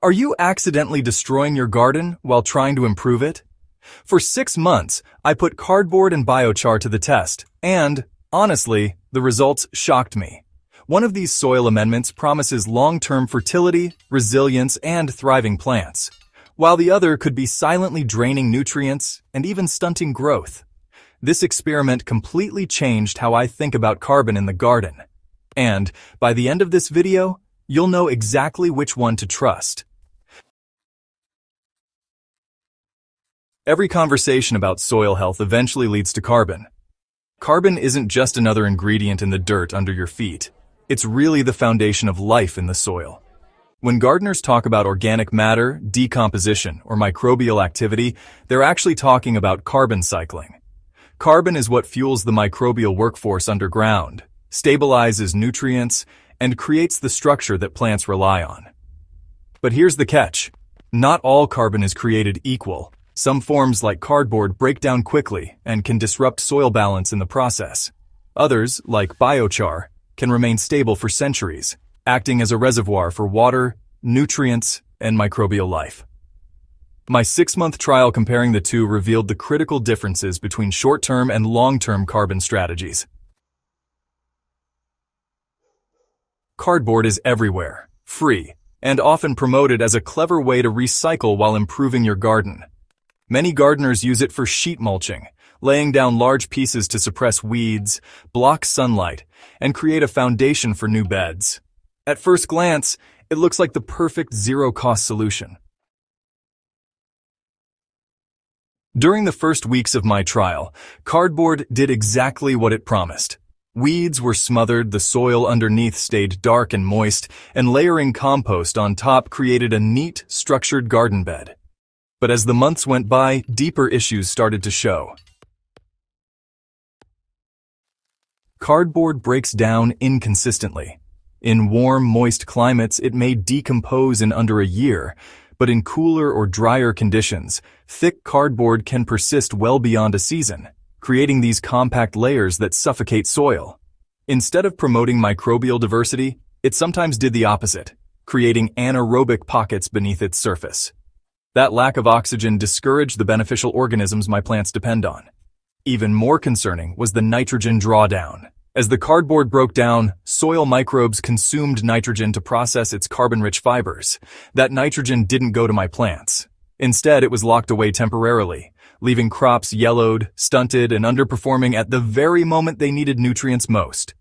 Are you accidentally destroying your garden while trying to improve it? For six months, I put cardboard and biochar to the test, and, honestly, the results shocked me. One of these soil amendments promises long-term fertility, resilience, and thriving plants, while the other could be silently draining nutrients and even stunting growth. This experiment completely changed how I think about carbon in the garden. And, by the end of this video, you'll know exactly which one to trust. Every conversation about soil health eventually leads to carbon. Carbon isn't just another ingredient in the dirt under your feet. It's really the foundation of life in the soil. When gardeners talk about organic matter, decomposition, or microbial activity, they're actually talking about carbon cycling. Carbon is what fuels the microbial workforce underground, stabilizes nutrients, and creates the structure that plants rely on. But here's the catch. Not all carbon is created equal. Some forms like cardboard break down quickly and can disrupt soil balance in the process. Others, like biochar, can remain stable for centuries, acting as a reservoir for water, nutrients, and microbial life. My six-month trial comparing the two revealed the critical differences between short-term and long-term carbon strategies. Cardboard is everywhere, free, and often promoted as a clever way to recycle while improving your garden. Many gardeners use it for sheet mulching, laying down large pieces to suppress weeds, block sunlight, and create a foundation for new beds. At first glance, it looks like the perfect zero-cost solution. During the first weeks of my trial, cardboard did exactly what it promised. Weeds were smothered, the soil underneath stayed dark and moist, and layering compost on top created a neat, structured garden bed. But as the months went by, deeper issues started to show. Cardboard breaks down inconsistently. In warm, moist climates, it may decompose in under a year, but in cooler or drier conditions, thick cardboard can persist well beyond a season, creating these compact layers that suffocate soil. Instead of promoting microbial diversity, it sometimes did the opposite, creating anaerobic pockets beneath its surface. That lack of oxygen discouraged the beneficial organisms my plants depend on. Even more concerning was the nitrogen drawdown. As the cardboard broke down, soil microbes consumed nitrogen to process its carbon-rich fibers. That nitrogen didn't go to my plants. Instead, it was locked away temporarily, leaving crops yellowed, stunted, and underperforming at the very moment they needed nutrients most.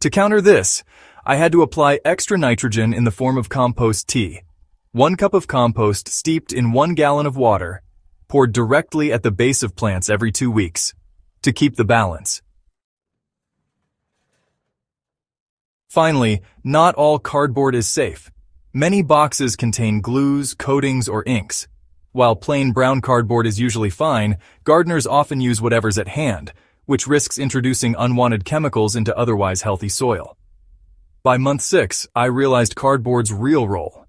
To counter this, I had to apply extra nitrogen in the form of compost tea, one cup of compost steeped in one gallon of water, poured directly at the base of plants every two weeks, to keep the balance. Finally, not all cardboard is safe. Many boxes contain glues, coatings, or inks. While plain brown cardboard is usually fine, gardeners often use whatever's at hand, which risks introducing unwanted chemicals into otherwise healthy soil. By month six, I realized cardboard's real role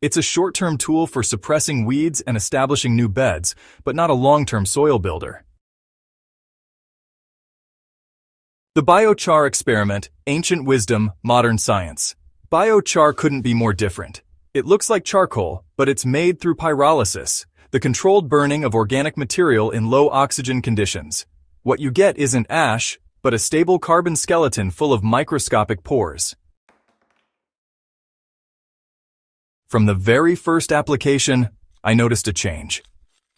it's a short-term tool for suppressing weeds and establishing new beds, but not a long-term soil builder. The biochar experiment, ancient wisdom, modern science. Biochar couldn't be more different. It looks like charcoal, but it's made through pyrolysis, the controlled burning of organic material in low oxygen conditions. What you get isn't ash, but a stable carbon skeleton full of microscopic pores. From the very first application, I noticed a change.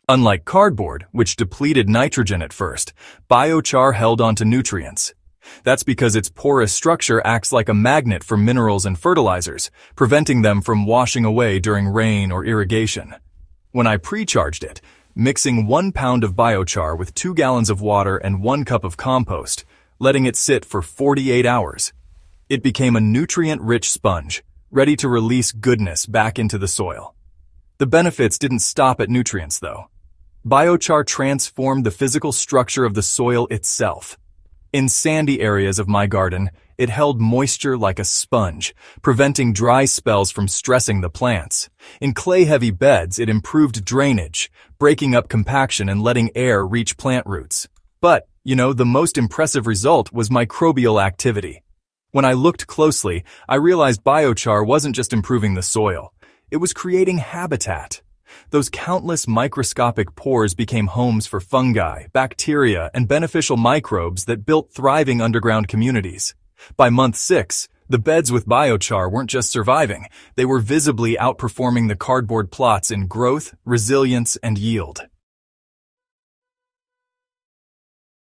Unlike cardboard, which depleted nitrogen at first, biochar held onto nutrients. That's because its porous structure acts like a magnet for minerals and fertilizers, preventing them from washing away during rain or irrigation. When I pre-charged it, mixing one pound of biochar with two gallons of water and one cup of compost, letting it sit for 48 hours, it became a nutrient-rich sponge, ready to release goodness back into the soil. The benefits didn't stop at nutrients, though. Biochar transformed the physical structure of the soil itself. In sandy areas of my garden, it held moisture like a sponge, preventing dry spells from stressing the plants. In clay-heavy beds, it improved drainage, breaking up compaction and letting air reach plant roots. But, you know, the most impressive result was microbial activity. When I looked closely, I realized biochar wasn't just improving the soil. it was creating habitat. Those countless microscopic pores became homes for fungi, bacteria, and beneficial microbes that built thriving underground communities. By month six, the beds with biochar weren't just surviving, they were visibly outperforming the cardboard plots in growth, resilience, and yield.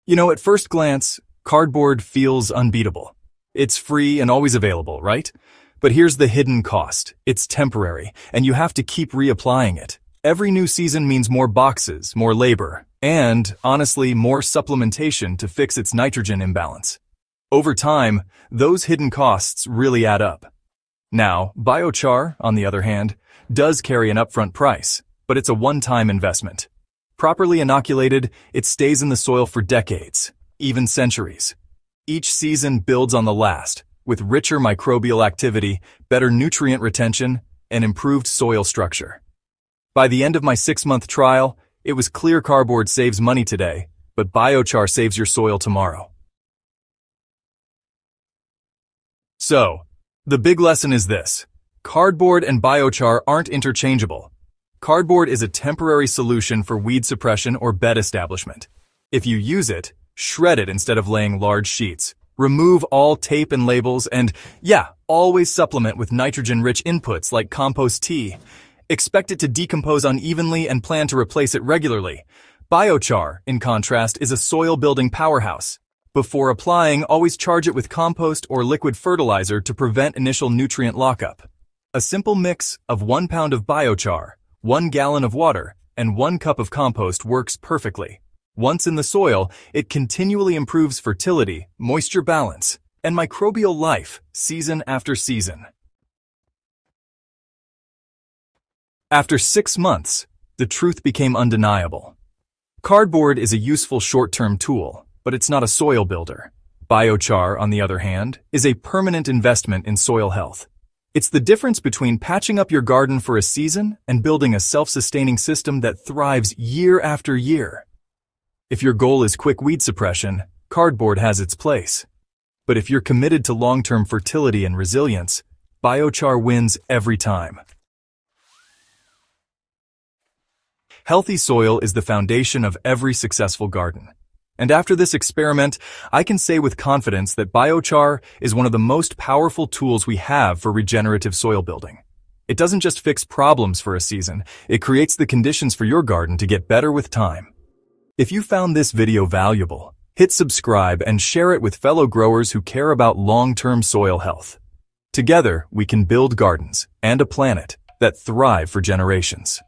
You know, at first glance, cardboard feels unbeatable. It's free and always available, right? But here's the hidden cost. It's temporary, and you have to keep reapplying it. Every new season means more boxes, more labor, and, honestly, more supplementation to fix its nitrogen imbalance. Over time, those hidden costs really add up. Now, biochar, on the other hand, does carry an upfront price, but it's a one-time investment. Properly inoculated, it stays in the soil for decades, even centuries. Each season builds on the last, with richer microbial activity, better nutrient retention, and improved soil structure. By the end of my six-month trial, it was clear cardboard saves money today, but biochar saves your soil tomorrow. So, the big lesson is this. Cardboard and biochar aren't interchangeable. Cardboard is a temporary solution for weed suppression or bed establishment. If you use it, shred it instead of laying large sheets. Remove all tape and labels and, yeah, always supplement with nitrogen-rich inputs like compost tea. Expect it to decompose unevenly and plan to replace it regularly. Biochar, in contrast, is a soil-building powerhouse. Before applying, always charge it with compost or liquid fertilizer to prevent initial nutrient lockup. A simple mix of one pound of biochar, one gallon of water, and one cup of compost works perfectly. Once in the soil, it continually improves fertility, moisture balance, and microbial life season after season. After six months, the truth became undeniable. Cardboard is a useful short-term tool, but it's not a soil builder. Biochar, on the other hand, is a permanent investment in soil health. It's the difference between patching up your garden for a season and building a self-sustaining system that thrives year after year. If your goal is quick weed suppression, cardboard has its place. But if you're committed to long-term fertility and resilience, biochar wins every time. Healthy soil is the foundation of every successful garden. And after this experiment, I can say with confidence that biochar is one of the most powerful tools we have for regenerative soil building. It doesn't just fix problems for a season, it creates the conditions for your garden to get better with time. If you found this video valuable, hit subscribe and share it with fellow growers who care about long-term soil health. Together, we can build gardens and a planet that thrive for generations.